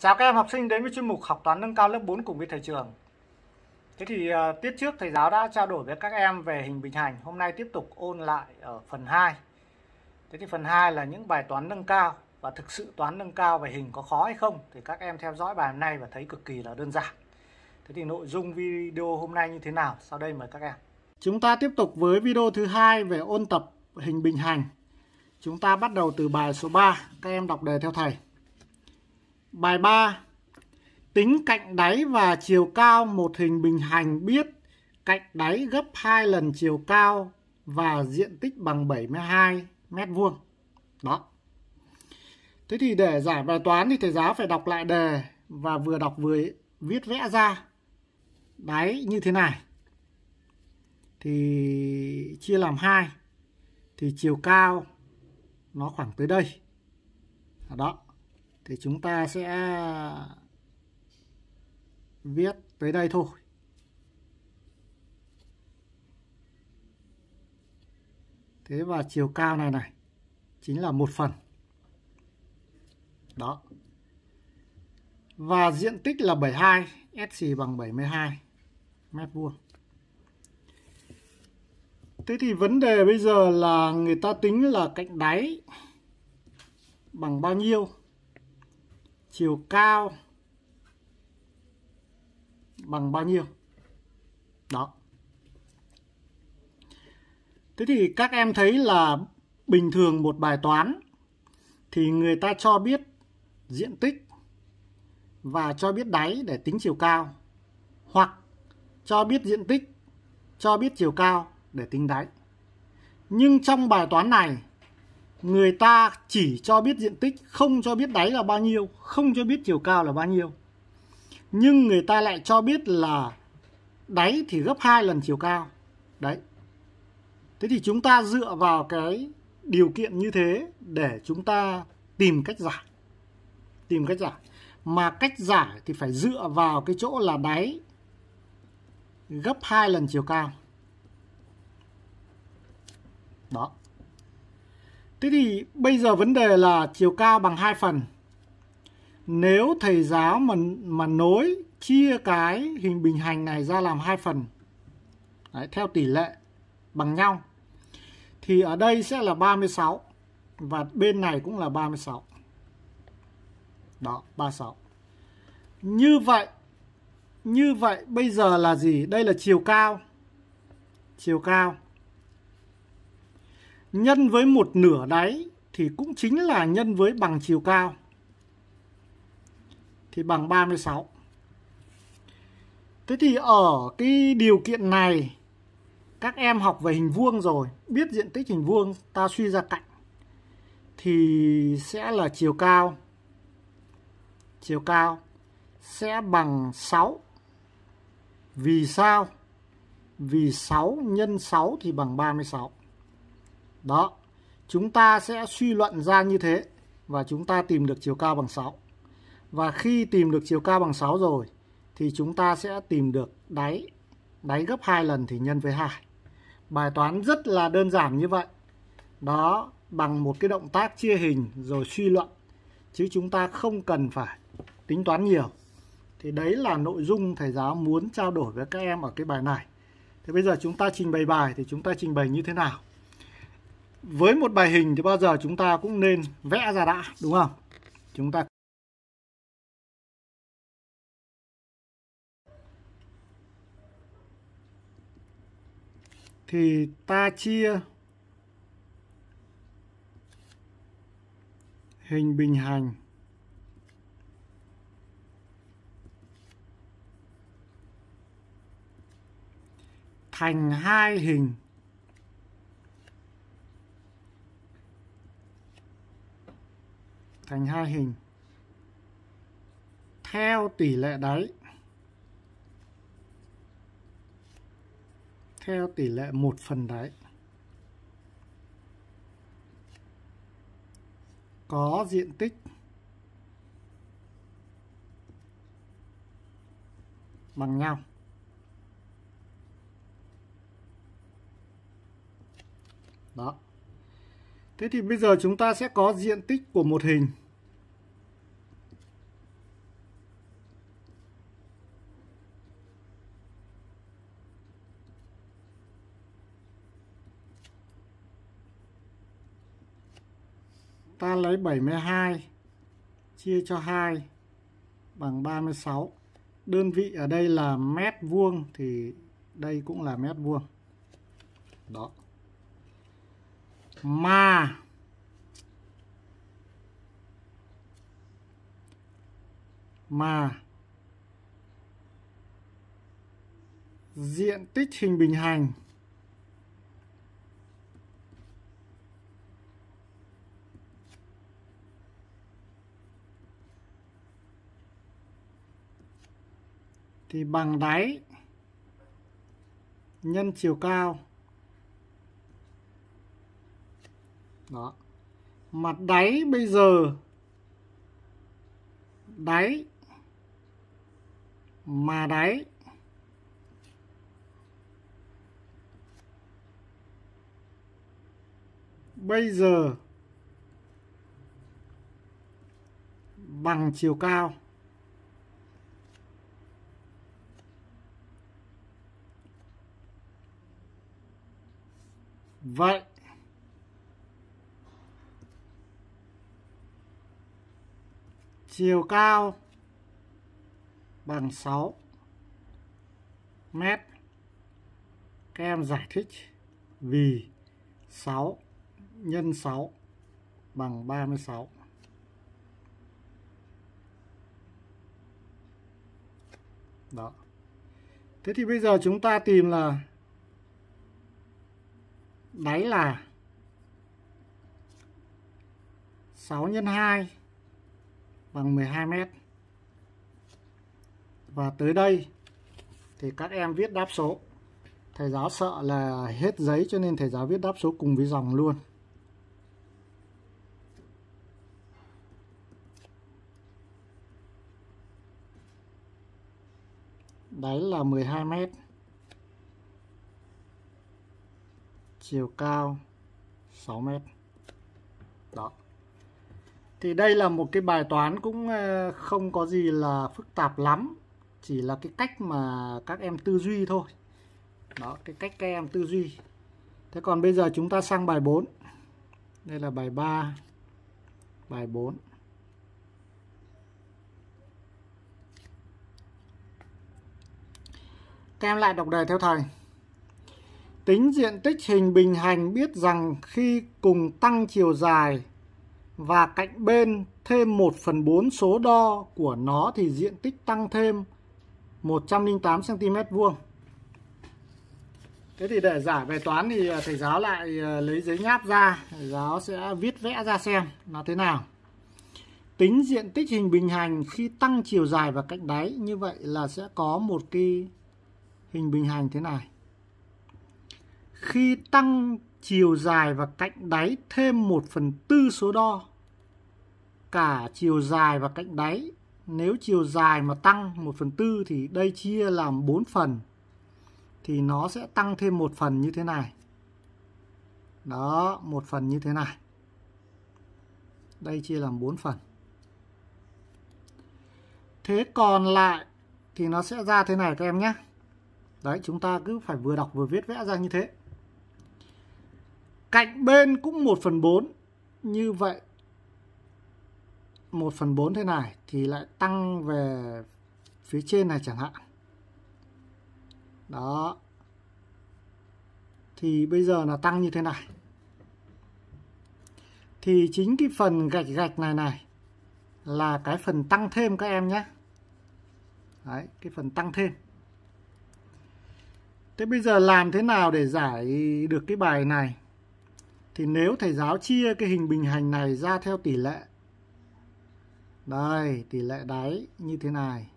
Chào các em học sinh đến với chuyên mục học toán nâng cao lớp 4 cùng với thầy trường. Thế thì uh, tiết trước thầy giáo đã trao đổi với các em về hình bình hành, hôm nay tiếp tục ôn lại ở phần 2. Thế thì phần 2 là những bài toán nâng cao và thực sự toán nâng cao về hình có khó hay không thì các em theo dõi bài hôm nay và thấy cực kỳ là đơn giản. Thế thì nội dung video hôm nay như thế nào? Sau đây mời các em. Chúng ta tiếp tục với video thứ hai về ôn tập hình bình hành. Chúng ta bắt đầu từ bài số 3, các em đọc đề theo thầy. Bài 3. Tính cạnh đáy và chiều cao một hình bình hành biết cạnh đáy gấp 2 lần chiều cao và diện tích bằng 72 mét vuông. Đó. Thế thì để giải bài toán thì thầy giáo phải đọc lại đề và vừa đọc vừa viết vẽ ra đáy như thế này. Thì chia làm hai thì chiều cao nó khoảng tới đây. Đó thì chúng ta sẽ viết tới đây thôi. Thế và chiều cao này này, chính là một phần. Đó. Và diện tích là 72 S bằng 72 mét vuông. Thế thì vấn đề bây giờ là người ta tính là cạnh đáy bằng bao nhiêu? Chiều cao bằng bao nhiêu? Đó. Thế thì các em thấy là bình thường một bài toán thì người ta cho biết diện tích và cho biết đáy để tính chiều cao, hoặc cho biết diện tích, cho biết chiều cao để tính đáy. Nhưng trong bài toán này người ta chỉ cho biết diện tích, không cho biết đáy là bao nhiêu, không cho biết chiều cao là bao nhiêu. Nhưng người ta lại cho biết là đáy thì gấp hai lần chiều cao. Đấy. Thế thì chúng ta dựa vào cái điều kiện như thế để chúng ta tìm cách giải. Tìm cách giải. Mà cách giải thì phải dựa vào cái chỗ là đáy gấp hai lần chiều cao. Đó. Thế thì bây giờ vấn đề là chiều cao bằng 2 phần. Nếu thầy giáo mà mà nối chia cái hình bình hành này ra làm hai phần Đấy, theo tỷ lệ bằng nhau thì ở đây sẽ là 36 và bên này cũng là 36. Đó, 36. Như vậy như vậy bây giờ là gì? Đây là chiều cao. Chiều cao nhân với một nửa đáy thì cũng chính là nhân với bằng chiều cao. Thì bằng 36. Thế thì ở cái điều kiện này các em học về hình vuông rồi, biết diện tích hình vuông ta suy ra cạnh thì sẽ là chiều cao chiều cao sẽ bằng 6. Vì sao? Vì 6 nhân 6 thì bằng 36. Đó, chúng ta sẽ suy luận ra như thế và chúng ta tìm được chiều cao bằng 6. Và khi tìm được chiều cao bằng 6 rồi thì chúng ta sẽ tìm được đáy. Đáy gấp 2 lần thì nhân với 2. Bài toán rất là đơn giản như vậy. Đó, bằng một cái động tác chia hình rồi suy luận. Chứ chúng ta không cần phải tính toán nhiều. Thì đấy là nội dung thầy giáo muốn trao đổi với các em ở cái bài này. Thế bây giờ chúng ta trình bày bài thì chúng ta trình bày như thế nào? Với một bài hình thì bao giờ chúng ta cũng nên vẽ ra đã, đúng không? Chúng ta thì ta chia hình bình hành. Thành hai hình. Thành hai hình. Theo tỷ lệ đáy. Theo tỷ lệ một phần đáy. Có diện tích bằng nhau. Đó. Thế thì bây giờ chúng ta sẽ có diện tích của một hình. Ta lấy 72 chia cho 2 bằng 36. Đơn vị ở đây là mét vuông thì đây cũng là mét vuông. Đó. Mà mà diện tích hình bình hành. Thì bằng đáy nhân chiều cao. Đó. Mặt đáy bây giờ đáy mà đáy bây giờ bằng chiều cao. Vậy chiều cao bằng 6 mét. Các em giải thích vì 6 nhân 6 bằng 36. Đó. Thế thì bây giờ chúng ta tìm là đáy là 6 nhân 2 bằng 12 mét. Và tới đây thì các em viết đáp số. Thầy giáo sợ là hết giấy cho nên thầy giáo viết đáp số cùng với dòng luôn. Đáy là 12 mét. chiều cao 6 mét thì đây là một cái bài toán cũng ờ, không có gì là phức tạp lắm. Chỉ là cái cách mà các em tư duy thôi. Đó, cái cách các em tư duy. Thế còn bây giờ chúng ta sang bài 4 đây là bài 3 bài 4 các em lại đọc đề theo thầy. Tính diện tích hình bình hành biết rằng khi cùng tăng chiều dài và cạnh bên thêm 1 phần 4 số đo của nó thì diện tích tăng thêm 108 cm vuông. Thế thì để giải bài toán thì à, thầy giáo lại à, lấy giấy nháp ra, thầy giáo sẽ viết vẽ ra xem nó thế nào. Tính diện tích hình bình hành khi tăng chiều dài và cạnh đáy như vậy là sẽ có một cái hình bình hành thế này khi tăng chiều dài và cạnh đáy thêm 1 phần tư số đo cả chiều dài và cạnh đáy. Nếu chiều dài mà tăng 1 phần tư thì đây chia làm 4 phần, thì nó sẽ tăng thêm một phần như thế này. Đó, một phần như thế này. Đây chia làm 4 phần. Thế còn lại thì nó sẽ ra thế này các em nhé. Đấy, chúng ta cứ phải vừa đọc vừa viết vẽ ra như thế. Cạnh bên cũng 1 phần 4. Như vậy 1 phần 4 thế này thì lại tăng về phía trên này chẳng hạn. Đó. Thì bây giờ là tăng như thế này. Thì chính cái phần gạch gạch này này là cái phần tăng thêm các em nhé. Đấy, cái phần tăng thêm. Thế bây giờ làm thế nào để giải được cái bài này? thì nếu thầy giáo chia cái hình bình hành này ra theo tỷ lệ đây, tỷ lệ đáy như thế này.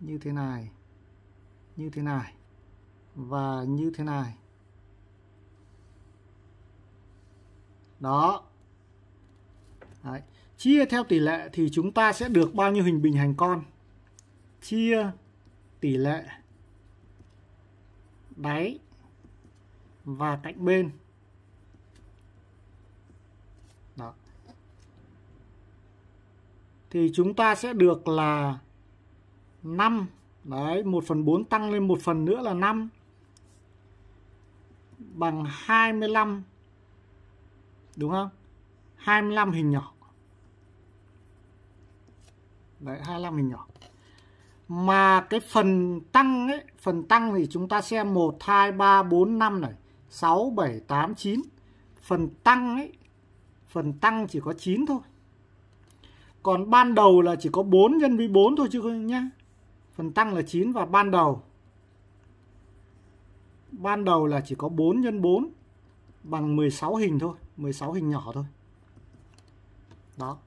Như thế này. Như thế này. Và như thế này. Đó. Đấy. chia theo tỷ lệ thì chúng ta sẽ được bao nhiêu hình bình hành con? Chia tỷ lệ đáy và cạnh bên đó. Thì chúng ta sẽ được là 5. Đấy, 1 phần 4 tăng lên một phần nữa là 5. Bằng 25. Đúng không? 25 hình nhỏ. Đấy, 25 hình nhỏ. Mà cái phần tăng ấy, phần tăng thì chúng ta xem 1, 2, 3, 4, 5 này, 6, 7, 8, 9. Phần tăng ấy, phần tăng chỉ có 9 thôi. Còn ban đầu là chỉ có 4 nhân với 4 thôi chứ nhá. Phần tăng là 9 và ban đầu ban đầu là chỉ có 4 nhân 4 bằng 16 hình thôi, 16 hình nhỏ thôi. Đó.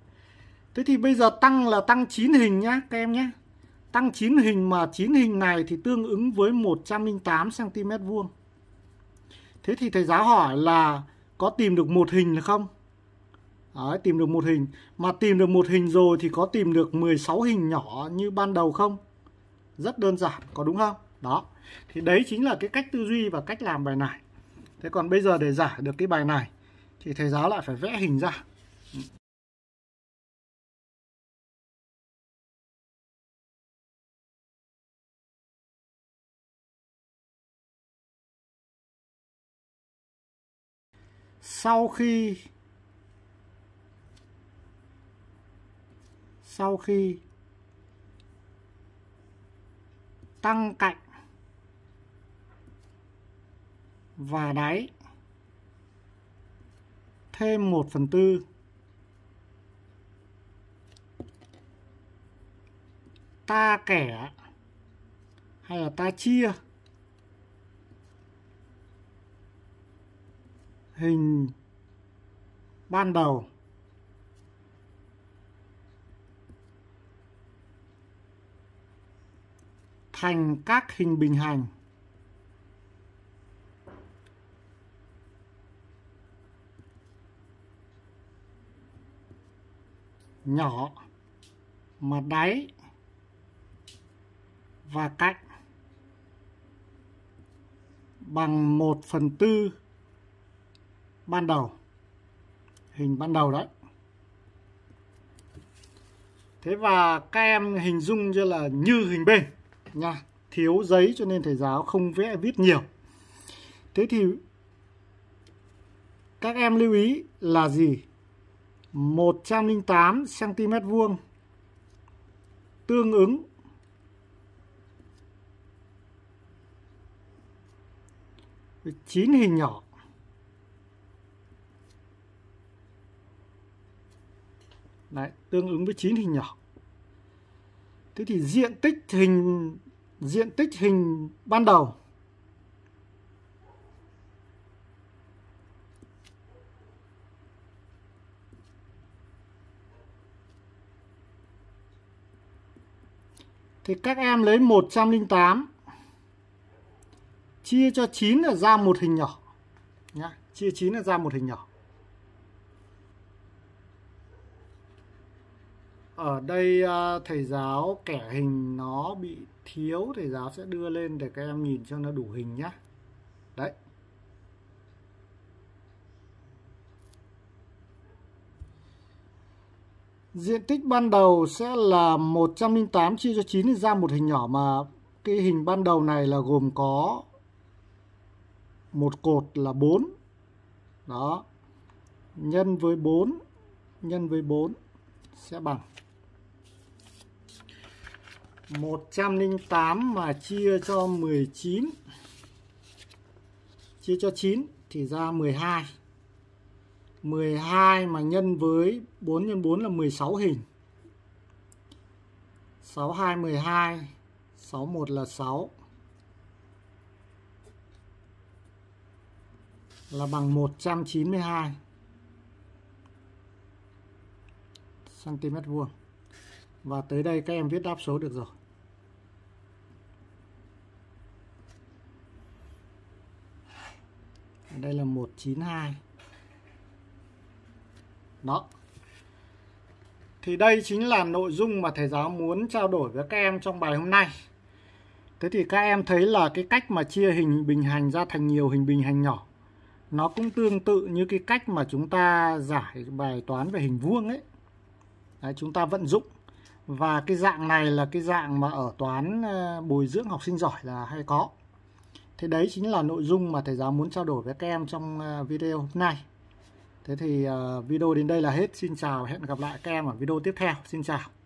Thế thì bây giờ tăng là tăng 9 hình nhá các em nhé. Tăng 9 hình mà 9 hình này thì tương ứng với 108 cm vuông. Thế thì thầy giáo hỏi là có tìm được một hình không? Đấy, tìm được một hình. Mà tìm được một hình rồi thì có tìm được 16 hình nhỏ như ban đầu không? Rất đơn giản, có đúng không? Đó. Thì đấy chính là cái cách tư duy và cách làm bài này. Thế còn bây giờ để giải được cái bài này thì thầy giáo lại phải vẽ hình ra. Sau khi sau khi tăng cạnh và đáy thêm 1 phần tư, ta kẻ hay là ta chia hình ban đầu thành các hình bình hành. Nhỏ mà đáy và cạnh bằng 1 phần tư ban đầu, hình ban đầu đấy. Thế và các em hình dung cho là như hình bên nha thiếu giấy cho nên thầy giáo không vẽ viết nhiều thế thì các em lưu ý là gì 108 cm vuông tương ứng với 9 hình nhỏ. Đấy, tương ứng với 9 hình nhỏ. Thế thì diện tích hình diện tích hình ban đầu Thì các em lấy 108 chia cho 9 là ra một hình nhỏ nhá, chia 9 là ra một hình nhỏ. Ở đây à, thầy giáo, kẻ hình nó bị thiếu, thầy giáo sẽ đưa lên để các em nhìn cho nó đủ hình nhá. Đấy. Diện tích ban đầu sẽ là 108 chia cho 9 thì ra một hình nhỏ mà cái hình ban đầu này là gồm có một cột là 4. Đó. Nhân với 4 nhân với 4 sẽ bằng 108 mà chia cho 19 chia cho 9 thì ra 12. 12 mà nhân với 4 x 4 là 16 hình. 62 12, 61 là 6. Là bằng 192 cm vuông. Và tới đây các em viết đáp số được rồi. Đây là 192 đó. Thì đây chính là nội dung mà thầy giáo muốn trao đổi với các em trong bài hôm nay. Thế thì các em thấy là cái cách mà chia hình bình hành ra thành nhiều hình bình hành nhỏ nó cũng tương tự như cái cách mà chúng ta giải bài toán về hình vuông ấy. Đấy, chúng ta vận dụng. Và cái dạng này là cái dạng mà ở toán ờ, bồi dưỡng học sinh giỏi là hay có thế đấy chính là nội dung mà thầy giáo muốn trao đổi với các em trong ờ, video hôm nay Thế thì ờ, video đến đây là hết. Xin chào, hẹn gặp lại các em ở video tiếp theo. Xin chào.